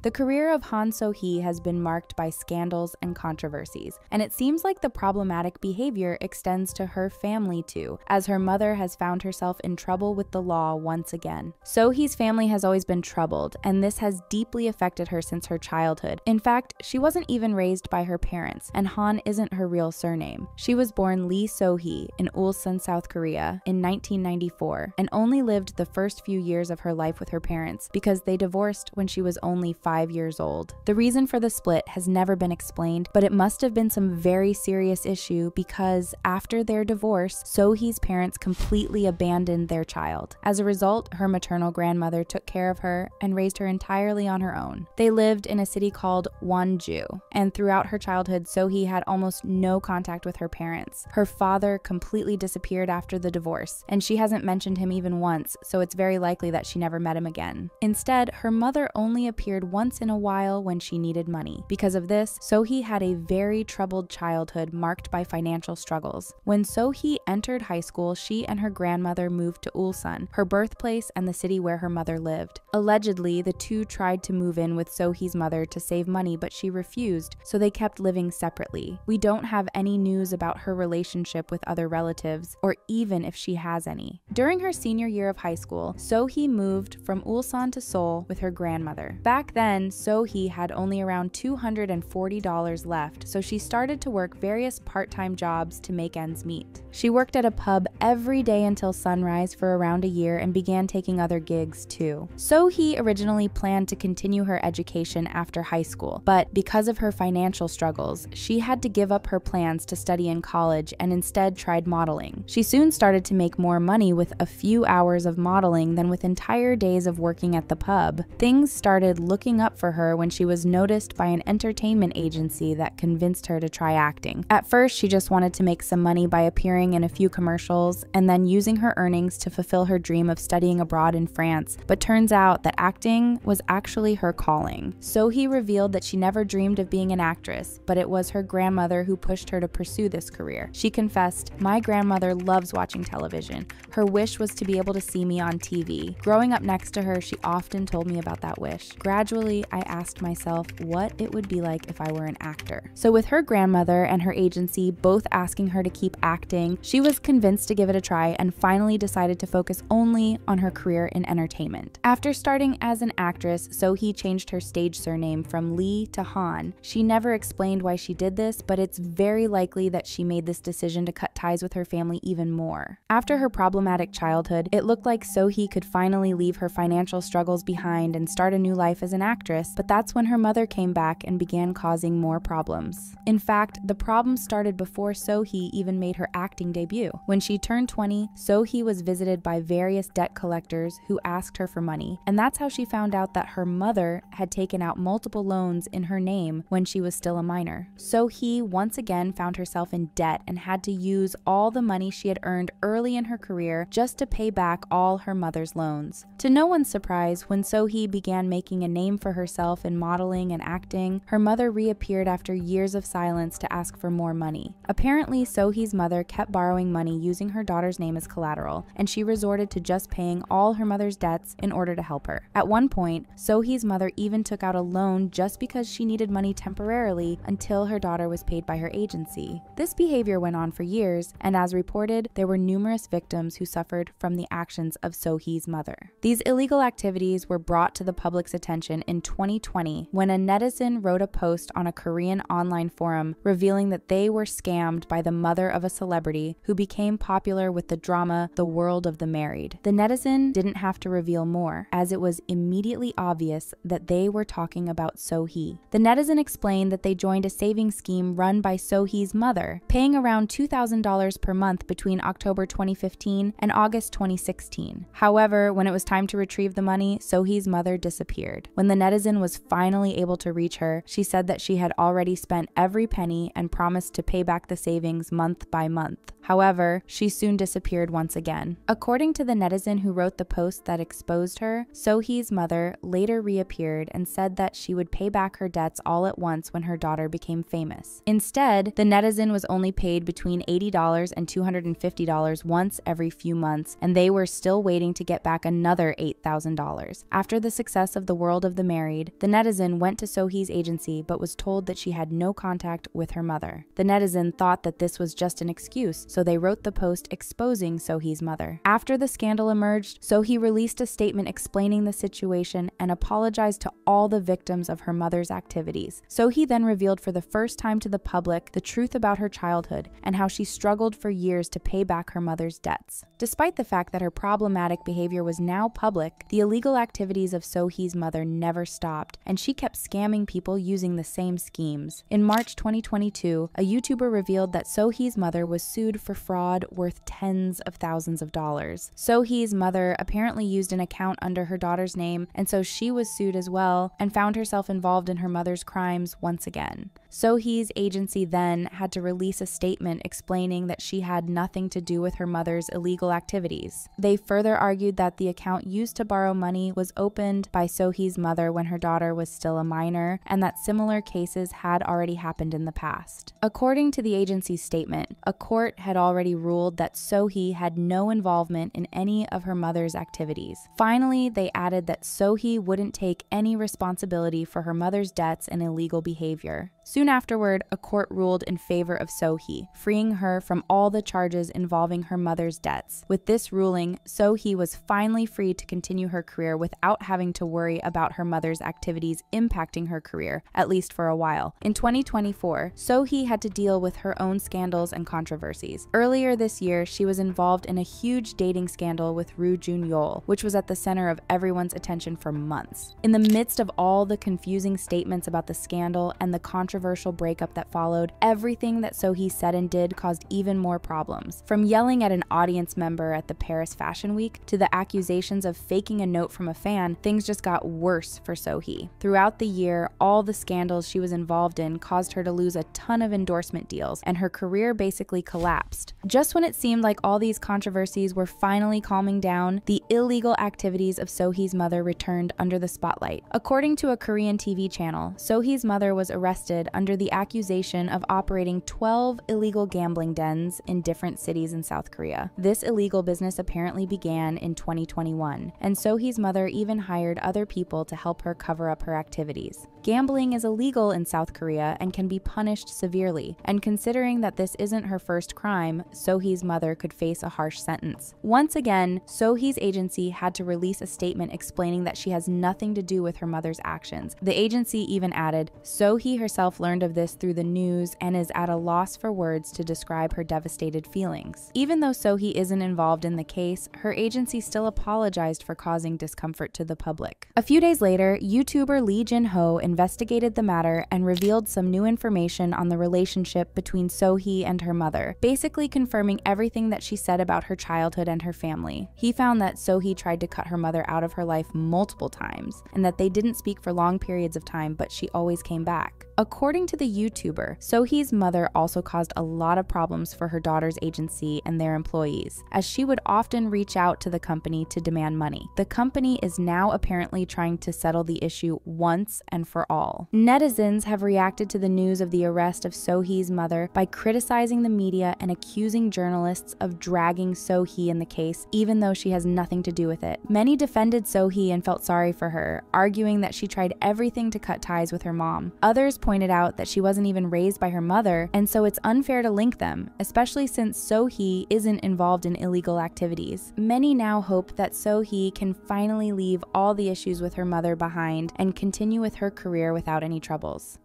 The career of Han So Hee has been marked by scandals and controversies, and it seems like the problematic behavior extends to her family too, as her mother has found herself in trouble with the law once again. So Hee's family has always been troubled, and this has deeply affected her since her childhood. In fact, she wasn't even raised by her parents, and Han isn't her real surname. She was born Lee So Hee in Ulsan, South Korea in 1994, and only lived the first few years of her life with her parents because they divorced when she was only five years old. The reason for the split has never been explained, but it must have been some very serious issue because after their divorce, Sohee's parents completely abandoned their child. As a result, her maternal grandmother took care of her and raised her entirely on her own. They lived in a city called Wonju, and throughout her childhood, Sohee had almost no contact with her parents. Her father completely disappeared after the divorce, and she hasn't mentioned him even once, so it's very likely that she never met him again. Instead, her mother only appeared once in a while when she needed money. Because of this, Sohee had a very troubled childhood marked by financial struggles. When Sohee entered high school, she and her grandmother moved to Ulsan, her birthplace and the city where her mother lived. Allegedly, the two tried to move in with Sohee's mother to save money, but she refused, so they kept living separately. We don't have any news about her relationship with other relatives, or even if she has any. During her senior year of high school, Sohee moved from Ulsan to Seoul with her grandmother. Back then, Sohee had only around $240 left, so she started to work various part time jobs to make ends meet. She worked at a pub every day until sunrise for around a year and began taking other gigs too. Sohee originally planned to continue her education after high school, but because of her financial struggles, she had to give up her plans to study in college and instead tried modeling. She soon started to make more money with a few hours of modeling than with entire days of working at the pub. Things started looking up for her when she was noticed by an entertainment agency that convinced her to try acting. At first, she just wanted to make some money by appearing in a few commercials and then using her earnings to fulfill her dream of studying abroad in France, but turns out that acting was actually her calling. Sohee revealed that she never dreamed of being an actress, but it was her grandmother who pushed her to pursue this career. She confessed, My grandmother loves watching television. Her wish was to be able to see me on TV. Growing up next to her, she often told me about that wish. Gradually, I asked myself what it would be like if I were an actor. So, with her grandmother and her agency both asking her to keep acting, she was convinced to give it a try and finally decided to focus only on her career in entertainment. After starting as an actress, Sohee changed her stage surname from Lee to Han. She never explained why she did this, but it's very likely that she made this decision to cut ties with her family even more. After her problematic childhood, it looked like Sohee could finally leave her financial struggles behind and start a new life as an actress, but that's when her mother came back and began causing more problems. In fact, the problems started before Sohee even made her acting debut. When she turned 20, Sohee was visited by various debt collectors who asked her for money, and that's how she found out that her mother had taken out multiple loans in her name when she was still a minor. Sohee once again found herself in debt and had to use all the money she had earned early in her career just to pay back all her mother's loans. To no one's surprise, when Sohee began making a name for herself in modeling and acting, her mother reappeared after years of silence to ask for more money. Apparently, Sohee's mother kept borrowing money using her daughter's name as collateral, and she resorted to just paying all her mother's debts in order to help her. At one point, Sohee's mother even took out a loan just because she needed money temporarily until her daughter was paid by her agency. This behavior went on for years, and as reported, there were numerous victims who suffered from the actions of Sohee's mother. These illegal activities were brought to the public's attention in 2020 when a netizen wrote a post on a Korean online forum revealing that they were scammed by the mother of a celebrity who became popular with the drama The World of the Married. The netizen didn't have to reveal more, as it was immediately obvious that they were talking about Sohee. The netizen explained that they joined a savings scheme run by Sohee's mother, paying around $2,000 per month between October 2015 and August 2016. However, when it was time to retrieve the money, Sohee's mother disappeared. When the netizen was finally able to reach her, she said that she had already spent every penny and promised to pay back the savings month by month. However, she soon disappeared once again. According to the netizen who wrote the post that exposed her, Sohee's mother later reappeared and said that she would pay back her debts all at once when her daughter became famous. Instead, the netizen was only paid between $80 and $250 once every few months, and they were still waiting to get back another $8,000. After the success of The World of the married, the netizen went to Sohee's agency but was told that she had no contact with her mother. The netizen thought that this was just an excuse, so they wrote the post exposing Sohee's mother. After the scandal emerged, Sohee released a statement explaining the situation and apologized to all the victims of her mother's activities. Sohee then revealed for the first time to the public the truth about her childhood and how she struggled for years to pay back her mother's debts. Despite the fact that her problematic behavior was now public, the illegal activities of Sohee's mother never stopped, and she kept scamming people using the same schemes. In March 2022, a YouTuber revealed that Sohee's mother was sued for fraud worth tens of thousands of dollars. Sohee's mother apparently used an account under her daughter's name, and so she was sued as well and found herself involved in her mother's crimes once again. Sohee's agency then had to release a statement explaining that she had nothing to do with her mother's illegal activities. They further argued that the account used to borrow money was opened by Sohee's mother when her daughter was still a minor, and that similar cases had already happened in the past. According to the agency's statement, a court had already ruled that Sohee had no involvement in any of her mother's activities. Finally, they added that Sohee wouldn't take any responsibility for her mother's debts and illegal behavior. Soon afterward, a court ruled in favor of Sohee, freeing her from all the charges involving her mother's debts. With this ruling, Sohee was finally free to continue her career without having to worry about her mother's activities impacting her career, at least for a while. In 2024, Sohee had to deal with her own scandals and controversies. Earlier this year, she was involved in a huge dating scandal with Ryu Jun Yeol, which was at the center of everyone's attention for months. In the midst of all the confusing statements about the scandal and the controversy, controversial breakup that followed, everything that Sohee said and did caused even more problems. From yelling at an audience member at the Paris Fashion Week to the accusations of faking a note from a fan, things just got worse for Sohee. Throughout the year, all the scandals she was involved in caused her to lose a ton of endorsement deals, and her career basically collapsed. Just when it seemed like all these controversies were finally calming down, the illegal activities of Sohee's mother returned under the spotlight. According to a Korean TV channel, Sohee's mother was arrested under the accusation of operating 12 illegal gambling dens in different cities in South Korea. This illegal business apparently began in 2021, and Sohee's mother even hired other people to help her cover up her activities. Gambling is illegal in South Korea and can be punished severely, and considering that this isn't her first crime, Sohee's mother could face a harsh sentence. Once again, Sohee's agency had to release a statement explaining that she has nothing to do with her mother's actions. The agency even added, Sohee herself learned of this through the news and is at a loss for words to describe her devastated feelings. Even though Sohee isn't involved in the case, her agency still apologized for causing discomfort to the public. A few days later, YouTuber Lee Jin Ho investigated the matter and revealed some new information on the relationship between Sohee and her mother, basically confirming everything that she said about her childhood and her family. He found that Sohee tried to cut her mother out of her life multiple times, and that they didn't speak for long periods of time, but she always came back. According to the YouTuber, Sohee's mother also caused a lot of problems for her daughter's agency and their employees, as she would often reach out to the company to demand money. The company is now apparently trying to settle the issue once and for all. Netizens have reacted to the news of the arrest of Sohee's mother by criticizing the media and accusing journalists of dragging Sohee in the case, even though she has nothing to do with it. Many defended Sohee and felt sorry for her, arguing that she tried everything to cut ties with her mom. Others pointed out that she wasn't even raised by her mother, and so it's unfair to link them, especially since Sohee isn't involved in illegal activities. Many now hope that Sohee can finally leave all the issues with her mother behind and continue with her career without any troubles.